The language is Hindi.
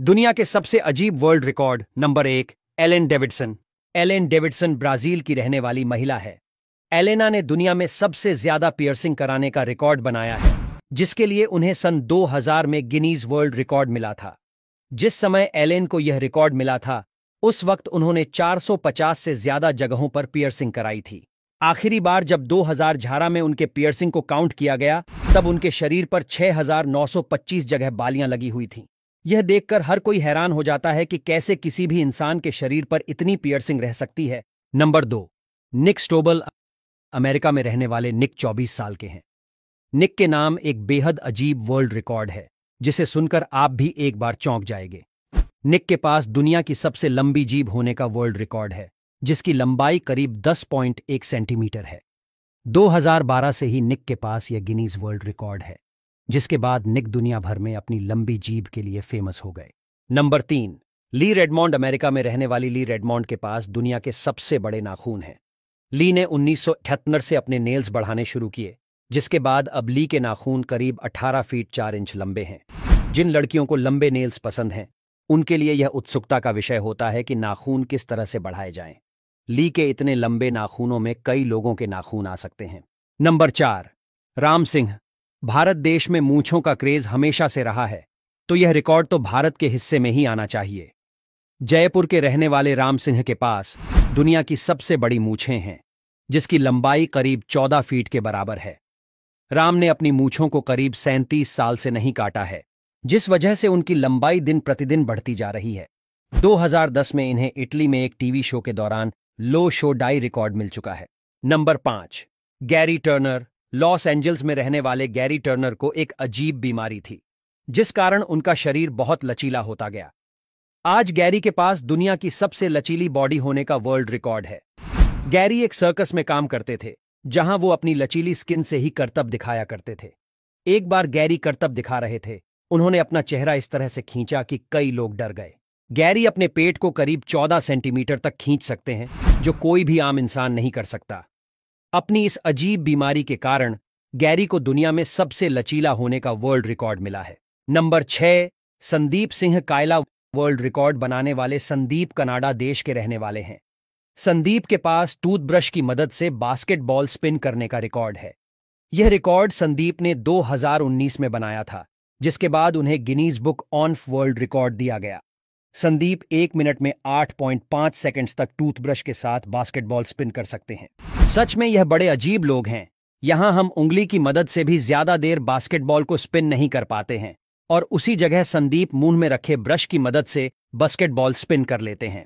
दुनिया के सबसे अजीब वर्ल्ड रिकॉर्ड नंबर एक Elaine Davidson Elaine Davidson Brazil की रहने वाली महिला है। एलेना ने दुनिया में सबसे ज़्यादा पियर्सिंग कराने का रिकॉर्ड बनाया है, जिसके लिए उन्हें सन 2000 में गिनीज वर्ल्ड रिकॉर्ड मिला था। जिस समय एलेन को यह रिकॉर्ड मिला था, उस वक्त उन्होंने 450 से ज़्यादा जगहों पर पियर्सिंग कराई थी। आखिरी बार जब 2000 झारा में उनके पियर्सिंग को काउंट किया गया, तब उनके शरीर पर 6925 जगह बालियाँ लगी हुई थीं। यह देखकर हर कोई हैरान हो जाता है कि कैसे किसी भी इंसान के शरीर पर इतनी पियर्सिंग रह सकती है। नंबर दो, निक स्टोबल, अमेरिका में रहने वाले निक 24 साल के हैं। निक के नाम एक बेहद अजीब वर्ल्ड रिकॉर्ड है, जिसे सुनकर आप भी एक बार चौंक जाएँगे। निक के पास दुनिया की सबसे लंबी जीभ होने का वर्ल्ड रिकॉर्ड है, जिसकी लंबाई करीब 10.1 सेंटीमीटर है। 2012 से ही निक के पास यह गिनीज वर्ल्ड रिकॉर्ड है। जिसके बाद निक दुनिया भर में अपनी लंबी जीभ के लिए फ़ेमस हो गए। नंबर तीन ली रेडमोंड अमेरिका में रहने वाली ली रेडमोंड के पास दुनिया के सबसे बड़े नाखून हैं। ली ने उन्नीस सौ अठहत्तर से अपने नेल्स बढ़ाने शुरू किए, जिसके बाद अब ली के नाखून करीब 18 फीट 4 इंच लंबे हैं। जिन लड़कियों को लंबे नेल्स पसंद हैं, उनके लिए यह उत्सुकता का विषय होता है कि नाखून किस तरह से बढ़ाए जाएँ। ली के इतने लंबे नाखूनों में कई लोगों के नाखून आ सकते हैं। नंबर चार, राम सिंह भारत देश में मूछों का क्रेज हमेशा से रहा है तो यह रिकॉर्ड तो भारत के हिस्से में ही आना चाहिए। जयपुर के रहने वाले राम सिंह के पास दुनिया की सबसे बड़ी मूछें हैं, जिसकी लंबाई करीब चौदह फीट के बराबर है। राम ने अपनी मूछों को करीब सैंतीस साल से नहीं काटा है, जिस वजह से उनकी लंबाई दिन प्रतिदिन बढ़ती जा रही है। 2010 में इन्हें इटली में एक टीवी शो के दौरान लो शो डाई रिकॉर्ड मिल चुका है। नंबर पाँच, गैरी टर्नर लॉस एंजल्स में रहने वाले गैरी टर्नर को एक अजीब बीमारी थी, जिस कारण उनका शरीर बहुत लचीला होता गया। आज गैरी के पास दुनिया की सबसे लचीली बॉडी होने का वर्ल्ड रिकॉर्ड है। गैरी एक सर्कस में काम करते थे, जहाँ वो अपनी लचीली स्किन से ही करतब दिखाया करते थे। एक बार गैरी करतब दिखा रहे थे, उन्होंने अपना चेहरा इस तरह से खींचा कि कई लोग डर गए। गैरी अपने पेट को करीब 14 सेंटीमीटर तक खींच सकते हैं, जो कोई भी आम इंसान नहीं कर सकता। अपनी इस अजीब बीमारी के कारण गैरी को दुनिया में सबसे लचीला होने का वर्ल्ड रिकॉर्ड मिला है। नंबर छह, संदीप सिंह कायला वर्ल्ड रिकॉर्ड बनाने वाले संदीप कनाडा देश के रहने वाले हैं। संदीप के पास टूथब्रश की मदद से बास्केटबॉल स्पिन करने का रिकॉर्ड है। यह रिकॉर्ड संदीप ने 2019 में बनाया था, जिसके बाद उन्हें Guinness book on world record दिया गया। संदीप एक मिनट में 8.5 सेकंड्स तक टूथब्रश के साथ बास्केटबॉल स्पिन कर सकते हैं। सच में यह बड़े अजीब लोग हैं। यहाँ हम उंगली की मदद से भी ज़्यादा देर बास्केटबॉल को स्पिन नहीं कर पाते हैं और उसी जगह संदीप मुँह में रखे ब्रश की मदद से बास्केटबॉल स्पिन कर लेते हैं।